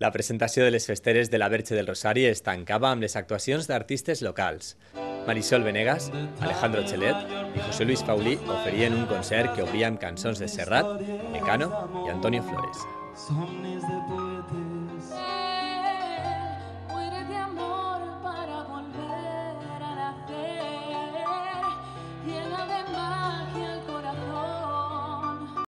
La presentació de les festeres de la Verge del Rosari es tancava amb les actuacions d'artistes locals. Marisol Venegas, Alejandro Chelet i José Luis Paulí oferien un concert que obria amb cançons de Serrat, Mecano i Antonio Flores.